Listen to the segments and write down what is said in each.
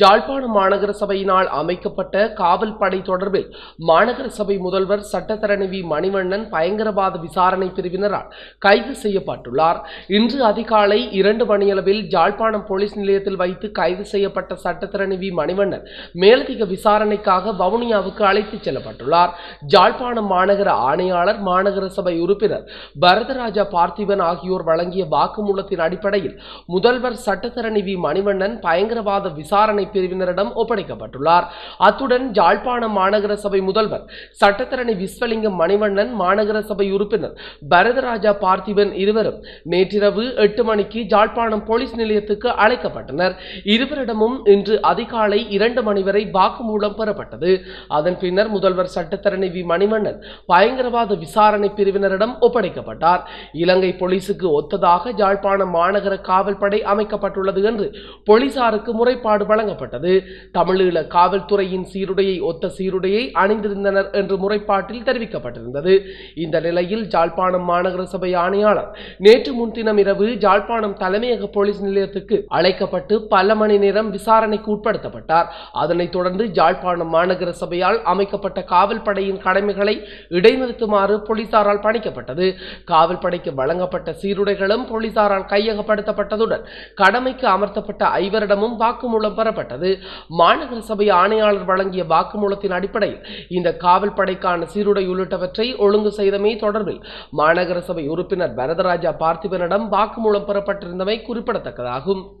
ஜாழ்ப்பாண மாநகர சபையினால் அமைக்கப்பட்ட காவல் படை தொடர்பில் மாநகர சபை முதல்வர் சட்டத்தரணி மணிவண்ணன் பயங்கரவாத விசாரணை பிரிவினரால் கைது செய்யப்பட்டுள்ளார். இன்று அதிகாலை இரண்டு மணியளவில் ஜாழ்ப்பாணம் போலீஸ் நிலையத்தில் வைத்து கைது செய்யப்பட்ட சட்டத்தரணி வி மணிவண்ணன் மேலதிக விசாரணைக்காக வவுனியாவுக்கு அழைத்துச் செல்லப்பட்டுள்ளார். ஜாழ்ப்பாணம் மாநகர ஆணையாளர் மாநகர சபை உறுப்பினர் பரதராஜா பார்த்திபன் ஆகியோர் வழங்கிய வாக்குமூலத்தின் அடிப்படையில் முதல்வர் சட்டத்தரணி வி மணிவண்ணன் பயங்கரவாத விசாரணை பிரிவினரிடம் ஒப்படைக்கப்பட்டுள்ளார். அத்துடன் ஜாழ்ப்பாணம் மாநகர சபை முதல்வர் சட்டத்தரணி விஸ்வலிங்கம் மணிவண்ணன் மாநகர சபை உறுப்பினர் பரதராஜா பார்த்திபன் இருவரும் நேற்றிரவு எட்டு மணிக்கு ஜாழ்ப்பாணம் போலீஸ் நிலையத்துக்கு அழைக்கப்பட்டனர். இருவரிடமும் இன்று அதிகாலை இரண்டு மணி வரை வாக்குமூலம் பெறப்பட்டது. அதன் பின்னர் முதல்வர் சட்டத்தரணி வி. மணிவண்ணன் பயங்கரவாத விசாரணை பிரிவினரிடம் ஒப்படைக்கப்பட்டார். இலங்கை போலீசுக்கு ஒத்ததாக ஜாழ்ப்பாணம் மாநகர காவல்படை அமைக்கப்பட்டுள்ளது என்று போலீசாருக்கு முறைப்பாடு வழங்க வழங்கப்பட்டது தமிழீழ காவல்துறையின் சீருடையை ஒத்த சீருடையை அணிந்திருந்தனர் என்று முறைப்பாட்டில் தெரிவிக்கப்பட்டிருந்தது. இந்த நிலையில் ஜாழ்ப்பாணம் மாநகர சபை ஆணையாளர் நேற்று முன்தினம் இரவு ஜாழ்ப்பாணம் தலைமையக போலீஸ் நிலையத்துக்கு அழைக்கப்பட்டு பல மணி நேரம் விசாரணைக்கு உட்படுத்தப்பட்டார். அதனைத் தொடர்ந்து ஜாழ்ப்பாணம் மாநகர சபையால் அமைக்கப்பட்ட காவல் படையின் கடமைகளை இடைநிறுத்துமாறு போலீசாரால் பணிக்கப்பட்டது. காவல் படைக்கு வழங்கப்பட்ட சீருடைகளும் போலீசாரால் கையகப்படுத்தப்பட்டதுடன் கடமைக்கு அமர்த்தப்பட்ட ஐவரிடமும் வாக்குமூலம் பெறப்பட்டது. மாநகர சபை ஆணையாளர் வழங்கிய வாக்குமூலத்தின் அடிப்படையில் இந்த காவல் படைக்கான சீருடை உள்ளிட்டவற்றை ஒழுங்கு செய்தமை தொடர்பில் மாநகர சபை உறுப்பினர் வரதராஜா பார்த்திபனிடம் வாக்குமூலம் பெறப்பட்டிருந்தமை குறிப்பிடத்தக்கதாகும்.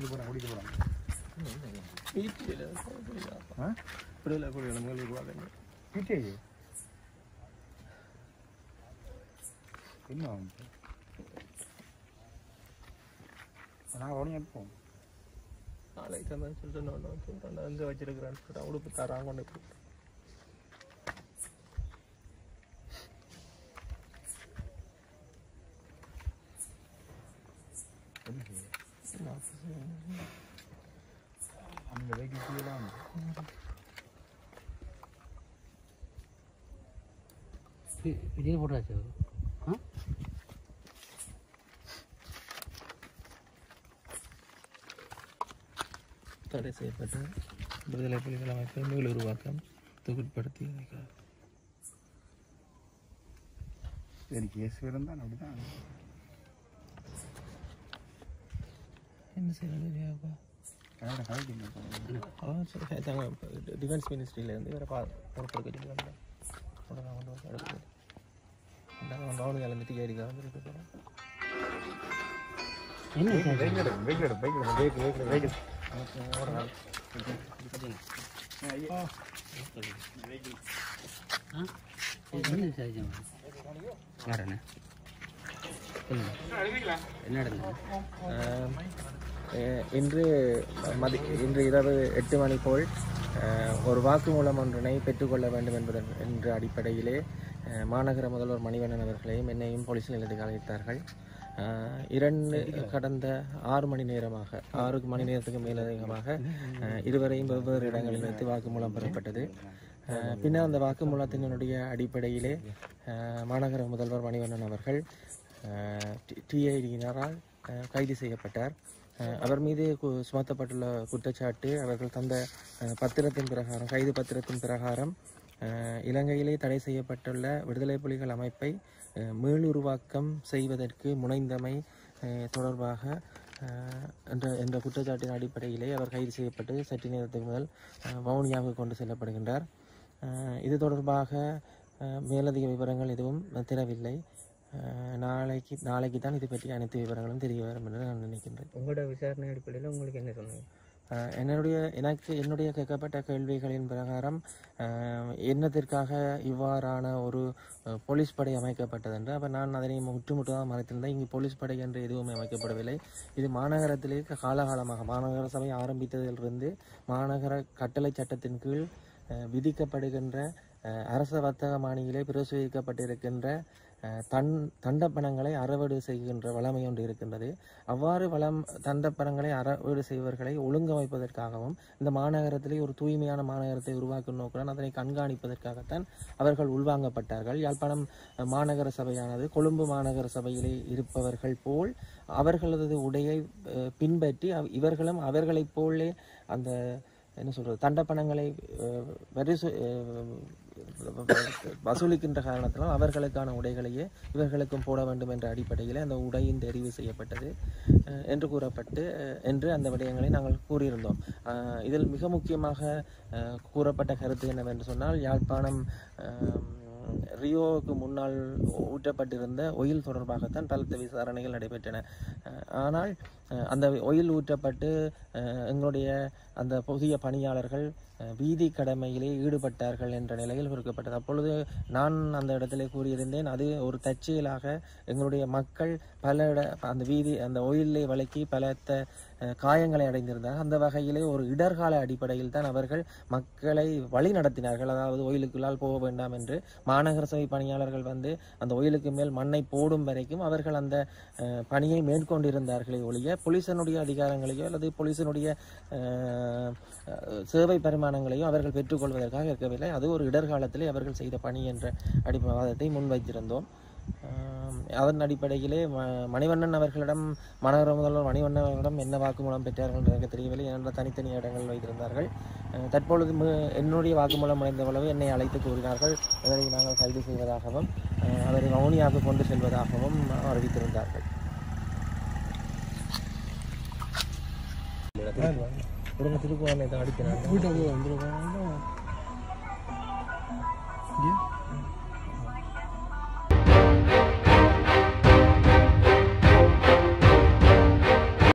கூட்டிட்டு போகிறேன் குடிக்க போகிறேன் என்ன வந்து நான் உடனே எப்போ நாளைக்கு தந்தேன்னு சொல்லிட்டு நான் சொல்கிறேன் நான் வச்சிருக்கிறேன்னு சொல்லிட்டு உடுப்பு தரான் கொண்டு போய் அங்கே வைக்கலாம் விஜய் போட்டாச்சு ஆ தடை செய்யப்பட்ட விடுதலை புலிகள் அமைப்பை மீள் உருவாக்கம் தொகுட்படுத்தி வைக்கிறார் சரி கேஸ் இருந்தால் அப்படிதான் டிஃபென்ஸ் மினிஸ்ட்ரியிலேருந்து வேறு பா பொறுப்பெடுக்க உடனே கொண்டு வந்து எடுத்து நாங்கள் இழந்துட்டு ஏறிக்கா வந்துட்டு போகிறோம் என்ன நடந்தது இன்று மதி இன்று இரவு எட்டு மணி போல் ஒரு வாக்குமூலம் ஒன்றினை பெற்றுக்கொள்ள வேண்டும் என்பதன் என்ற அடிப்படையிலே மாநகர முதல்வர் மணிவண்ணன் அவர்களையும் என்னையும் போலீஸ் நிலையத்துக்கு அழைத்தார்கள் இரண்டு கடந்த ஆறு மணி நேரமாக ஆறு மணி நேரத்துக்கு மேலதிகமாக இருவரையும் வெவ்வேறு இடங்களில் வைத்து வாக்குமூலம் பெறப்பட்டது. பின்னர் அந்த வாக்குமூலத்தினுடைய அடிப்படையிலே மாநகர முதல்வர் மணிவண்ணன் அவர்கள் டிஐடியினரால் கைது செய்யப்பட்டார். அவர் மீது கு- சுமத்தப்பட்டுள்ள குற்றச்சாட்டு அவர்கள் தந்த பத்திரத்தின் பிரகாரம் கைது பத்திரத்தின் பிரகாரம் இலங்கையிலே தடை செய்யப்பட்டுள்ள விடுதலை புலிகள் அமைப்பை மீளுருவாக்கம் செய்வதற்கு முனைந்தமை தொடர்பாக என்ற என்ற குற்றச்சாட்டின் அடிப்படையிலே அவர் கைது செய்யப்பட்டு சற்று நேரத்துக்கு முதல் அஹ், வவுனியாவுக்கு கொண்டு செல்லப்படுகின்றார். இது தொடர்பாக மேலதிக விவரங்கள் எதுவும் தெரியவில்லை. நாளைக்கு நாளைக்கு தான் இது பற்றி அனைத்து விவரங்களும் தெரிய வரும் என்று நான் நினைக்கின்றேன். உங்களோட விசாரணை அடிப்படையில் உங்களுக்கு என்ன சொன்னாங்க? என்னுடைய எனக்கு என்னுடைய கேட்கப்பட்ட கேள்விகளின் பிரகாரம் என்னத்திற்காக இவ்வாறான ஒரு போலீஸ் படை அமைக்கப்பட்டது என்று அப்போ நான் அதனை முற்றுமுற்றாக மறைத்திருந்தேன். இங்கு போலீஸ் படை என்று எதுவுமே அமைக்கப்படவில்லை. இது மாநகரத்திலே காலகாலமாக மாநகர சபை ஆரம்பித்ததிலிருந்து மாநகர கட்டளை சட்டத்தின் கீழ் விதிக்கப்படுகின்ற அரச வர்த்தக மானியிலே பிரசுரிக்கப்பட்டிருக்கின்ற தன் தண்டப்பணங்களை அறவீடு செய்கின்ற வளமை ஒன்று இருக்கின்றது. அவ்வாறு வளம் தண்டப்பணங்களை அறவீடு செய்வர்களை ஒழுங்கமைப்பதற்காகவும் இந்த மாநகரத்திலே ஒரு தூய்மையான மாநகரத்தை உருவாக்கும் நோக்குடன் அதனை கண்காணிப்பதற்காகத்தான் அவர்கள் உள்வாங்கப்பட்டார்கள். யாழ்ப்பாணம் மாநகர சபையானது கொழும்பு மாநகர சபையிலே இருப்பவர்கள் போல் அவர்களது உடையை பின்பற்றி இவர்களும் அவர்களைப் போலே அந்த என்ன சொல்கிறது தண்டப்பணங்களை வரிசு வசூலிக்கின்ற காரணத்தினால் அவர்களுக்கான உடைகளையே இவர்களுக்கும் போட வேண்டும் என்ற அடிப்படையில் அந்த உடையின் தெரிவு செய்யப்பட்டது என்று கூறப்பட்டு என்று அந்த விடயங்களை நாங்கள் கூறியிருந்தோம். இதில் மிக முக்கியமாக கூறப்பட்ட கருத்து என்னவென்று சொன்னால் யாழ்ப்பாணம் ரியோவுக்கு முன்னால் ஊற்றப்பட்டிருந்த ஒயில் தொடர்பாகத்தான் பலத்த விசாரணைகள் நடைபெற்றன. ஆனால் அந்த ஒயில் ஊற்றப்பட்டு எங்களுடைய அந்த புதிய பணியாளர்கள் வீதி கடமையிலே ஈடுபட்டார்கள் என்ற நிலையில் கொடுக்கப்பட்டது அப்பொழுது நான் அந்த இடத்திலே கூறியிருந்தேன் அது ஒரு தற்செயலாக எங்களுடைய மக்கள் பல இட அந்த வீதி அந்த ஒயிலை வழக்கி பலத்த காயங்களை அடைந்திருந்தார். அந்த வகையிலே ஒரு இடர்கால அடிப்படையில் தான் அவர்கள் மக்களை வழி நடத்தினார்கள். அதாவது ஒயிலுக்குள்ளால் போக வேண்டாம் என்று மாநகர சபை பணியாளர்கள் வந்து அந்த ஒயிலுக்கு மேல் மண்ணை போடும் வரைக்கும் அவர்கள் அந்த பணியை மேற்கொண்டிருந்தார்களே ஒழிய போலீசனுடைய அதிகாரங்களையோ அல்லது போலீசனுடைய சேவை பரிமாணங்களையோ அவர்கள் பெற்றுக்கொள்வதற்காக இருக்கவில்லை. அது ஒரு இடர்காலத்திலே அவர்கள் செய்த பணி என்ற அடிப்படை முன்வைத்திருந்தோம். அதன் அடிப்படையிலே ம- மணிவண்ணன் அவர்களிடம் மாநகர முதல்வர் மணிவண்ணன் அவர்களிடம் என்ன வாக்குமூலம் பெற்றார்கள் என்று எனக்கு தெரியவில்லை. ஏனென்றால் தனித்தனி இடங்கள் வைத்திருந்தார்கள். தற்பொழுது என்னுடைய வாக்குமூலம் அடைந்த அளவு என்னை அழைத்து கூறினார்கள். இதனை நாங்கள் கைது செய்வதாகவும் அவரை வவுனியாக கொண்டு செல்வதாகவும் அறிவித்திருந்தார்கள். தான் அடிக்கிறாங்க.